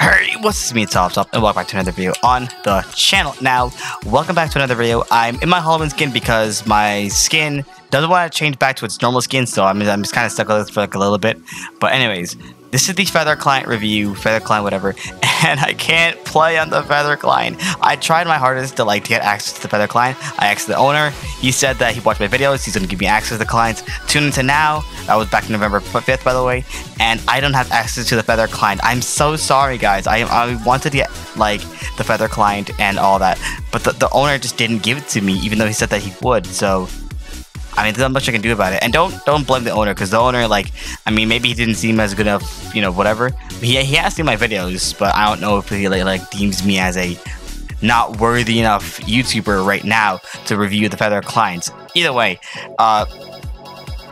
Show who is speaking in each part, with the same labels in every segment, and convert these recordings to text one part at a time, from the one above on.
Speaker 1: Hey, what's up, me, Top Top, and welcome back to another video on the channel. Now, welcome back to another video. I'm in my Halloween skin because my skin doesn't want to change back to its normal skin, so I'm, I'm just kind of stuck with it for like a little bit. But anyways, this is the Feather Client review, Feather Client whatever, and I can't play on the Feather Client. I tried my hardest to like to get access to the Feather Client. I asked the owner. He said that he watched my videos. He's gonna give me access to the clients. Tune into now. That was back November 5th, by the way, and I don't have access to the Feather Client. I'm so sorry, guys. I I wanted to get like the Feather Client and all that, but the, the owner just didn't give it to me, even though he said that he would. So I mean, there's not much I can do about it. And don't don't blame the owner because the owner, like, I mean, maybe he didn't seem as good enough, you know, whatever. He he has seen my videos, but I don't know if he like, like deems me as a not worthy enough YouTuber right now to review the Feather clients. Either way, uh,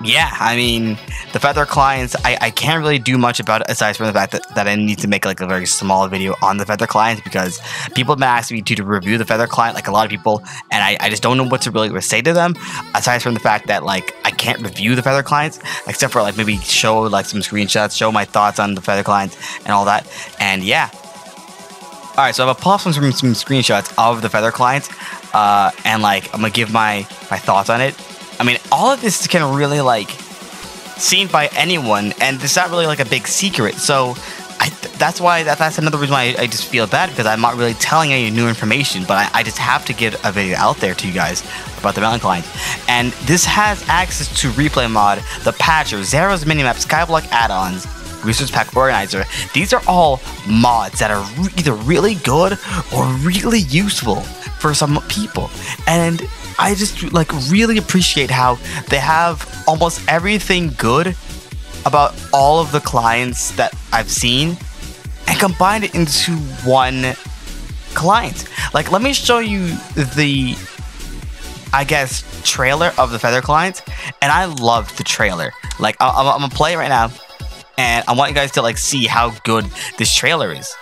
Speaker 1: yeah, I mean, the Feather clients, I, I can't really do much about it aside from the fact that, that I need to make like a very small video on the Feather clients because people have been asking me to, to review the Feather client, like a lot of people, and I, I just don't know what to really say to them aside from the fact that like I can't review the Feather clients except for like maybe show like some screenshots, show my thoughts on the Feather clients and all that. And yeah. Alright, so I've pulled some, some screenshots of the Feather clients, uh, and like I'm gonna give my, my thoughts on it. I mean, all of this can really like seen by anyone, and it's not really like a big secret. So I, that's why that, that's another reason why I, I, just feel bad because I'm not really telling any new information, but I, I, just have to get a video out there to you guys about the Mountain. And this has access to Replay Mod, the Patcher, Xaero's Minimap, Skyblock add-ons, Resource Pack Organizer. These are all mods that are re either really good or really useful for some people. And I just like really appreciate how they have almost everything good about all of the clients that I've seen and combined it into one client. Like, let me show you the, I guess, trailer of the Feather client, and I love the trailer. Like, I- I'm, I'm gonna play it right now, and I want you guys to like see how good this trailer is.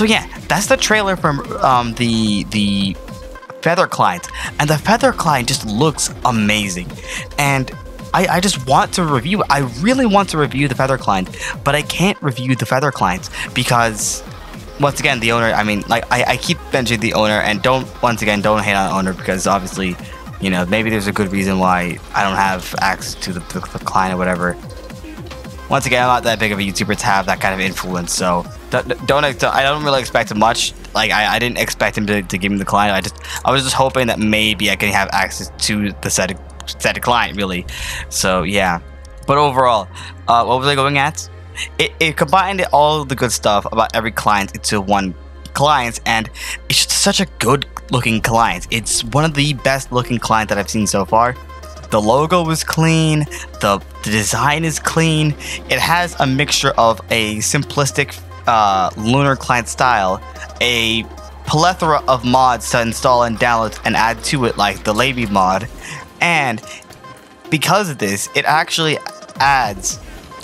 Speaker 1: So yeah, that's the trailer from um, the the Feather client, and the Feather client just looks amazing, and I, I just want to review. I really want to review the Feather client, but I can't review the Feather client because once again the owner. I mean, like I, I keep mentioning the owner, and don't once again don't hate on the owner because obviously, you know, maybe there's a good reason why I don't have access to the, the, the client or whatever once again, I'm not that big of a YouTuber to have that kind of influence, so don't, don't I don't really expect much. Like I, I didn't expect him to, to give me the client. I just I was just hoping that maybe I can have access to the set set client really. So yeah, but overall, uh, what was I going at? It, it combined all the good stuff about every client into one client, and it's just such a good looking client. It's one of the best looking clients that I've seen so far. The logo is clean, the, the design is clean. It has a mixture of a simplistic uh, Lunar client style, a plethora of mods to install and download and add to it, like the Levy mod, and because of this, it actually adds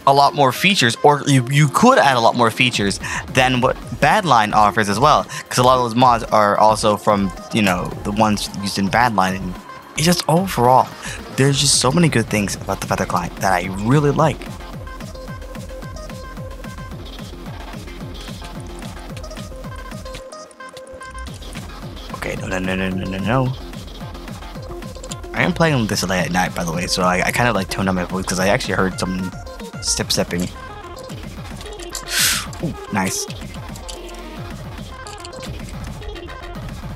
Speaker 1: a lot more features, or you, you could add a lot more features than what Badlion offers as well, because a lot of those mods are also from, you know, the ones used in Badlion. And just overall, there's just so many good things about the Feather client that I really like. Okay, no, no, no, no, no, no, no. I am playing this late at night, by the way, so I, I kind of like toned down my voice because I actually heard some step stepping. Ooh, nice.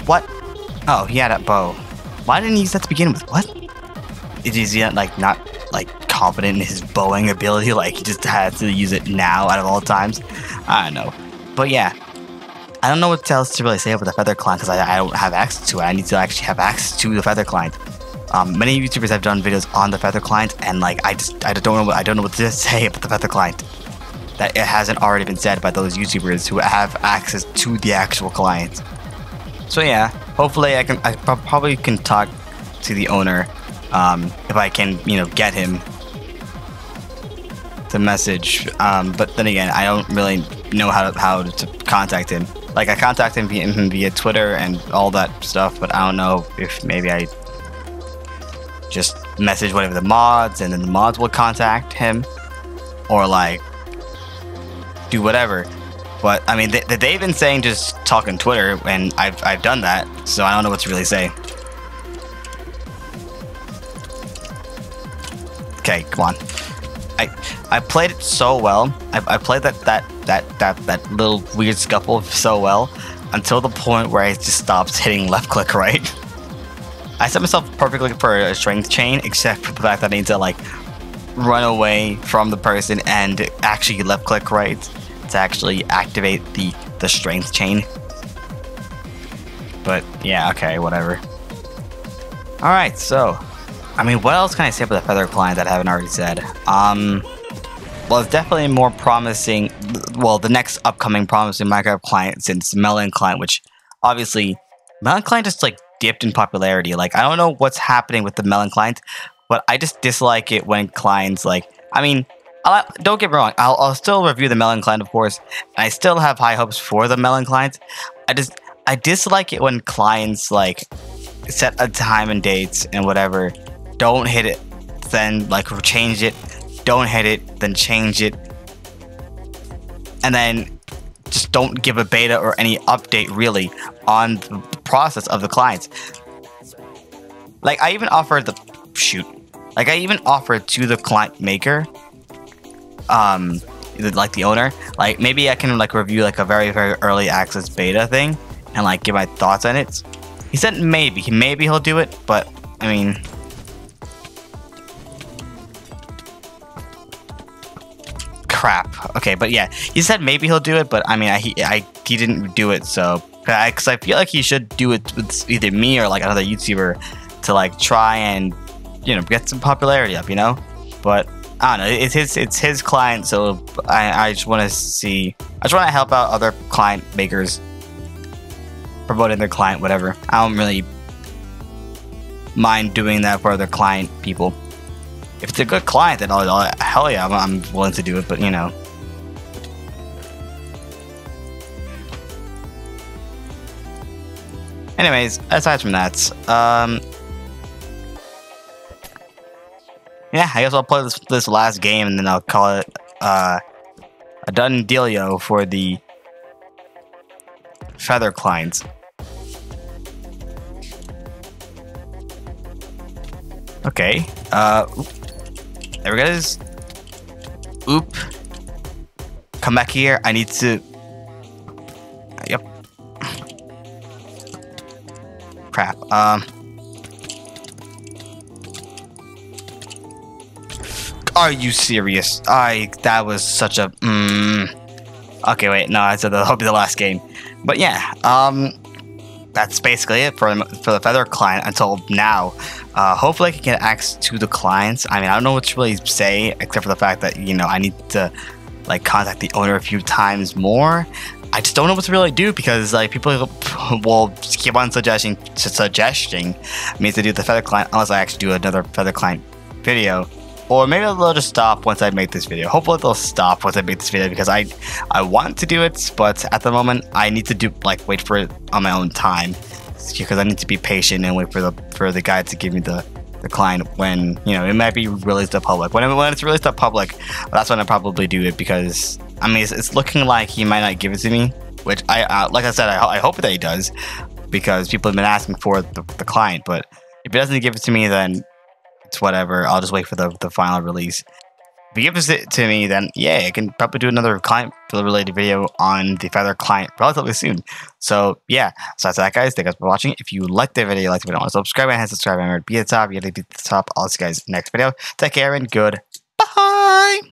Speaker 1: What? Oh, he had a bow. Why didn't he use that to begin with? What? Is he like not like confident in his bowing ability? Like he just had to use it now out of all times? I don't know. But yeah, I don't know what else to really say about the Feather client because I, I don't have access to it. I need to actually have access to the Feather client. Um, many YouTubers have done videos on the Feather client, and like I just I don't know what I don't know what to say about the Feather client. That it hasn't already been said by those YouTubers who have access to the actual client. So yeah, hopefully I can I probably can talk to the owner um, if I can you know get him to message. Um, but then again, I don't really know how to, how to contact him. Like I contact him via, via Twitter and all that stuff, but I don't know if maybe I just message whatever the mods and then the mods will contact him or like do whatever. But I mean, they, they've been saying just talk on Twitter, and I've I've done that, so I don't know what to really say. Okay, come on. I I played it so well. I, I played that that that that that little weird scuffle so well until the point where I just stopped hitting left click right. I set myself perfectly for a strength chain, except for the fact that I need to like run away from the person and actually left click right to actually activate the, the strength chain. But yeah, okay, whatever. Alright, so, I mean, what else can I say about the Feather client that I haven't already said? Um, well, it's definitely more promising, well, the next upcoming promising Minecraft client since Melon client, which obviously, Melon client just like dipped in popularity. Like, I don't know what's happening with the Melon client, but I just dislike it when clients, like, I mean, I'll, don't get me wrong, I'll, I'll still review the Melon client, of course, and I still have high hopes for the Melon client. I just, I dislike it when clients, like, set a time and dates and whatever, don't hit it, then, like, change it, don't hit it, then change it, and then just don't give a beta or any update really on the process of the clients. Like I even offered the shoot, like I even offered to the client maker, um, like the owner, like maybe I can like review like a very very early access beta thing and like give my thoughts on it. He said maybe, maybe he'll do it, but I mean, crap. Okay, but yeah, he said maybe he'll do it, but I mean, I, he, I, he didn't do it, so because I, I, feel like he should do it with either me or like another YouTuber to like try and you know get some popularity up, you know. But I don't know. It's his it's his client, so I, I just want to see. I just want to help out other client makers promoting their client, whatever. I don't really mind doing that for other client people. If it's a good client, then I'll, I'll hell yeah, I'm, I'm willing to do it. But you know. Anyways, aside from that, um, yeah, I guess I'll play this this last game and then I'll call it uh, a done dealio for the feather clients. Okay. Uh, there we go. Oop. Come back here. I need to... Yep. Crap. Um... Are you serious? I... That was such a... Mm, okay, wait. No, I said that'll be the last game. But yeah, um that's basically it for, for the Feather client until now. Uh, hopefully I can get access to the clients. I mean, I don't know what to really say except for the fact that, you know, I need to like contact the owner a few times more. I just don't know what to really do because like people will keep on suggesting suggesting me to do the Feather client unless I actually do another Feather client video. Or maybe they'll just stop once I make this video. Hopefully they'll stop once I make this video because I I want to do it, but at the moment I need to do like wait for it on my own time because I need to be patient and wait for the for the guy to give me the the client when you know it might be released to public. When, when it's released to public, that's when I probably do it because I mean it's, it's looking like he might not give it to me, which I uh, like I said I, I hope that he does because people have been asking for the, the client. But if he doesn't give it to me, then it's whatever. I'll just wait for the, the final release. If he gives it to me, then yeah, I can probably do another client related video on the Feather client relatively soon. So yeah, so that's that, guys. Thank you guys for watching. If you liked the video, like the video, subscribe and hit subscribe and be at the top. You gotta be at the top. I'll see you guys next video. Take care and good. Bye.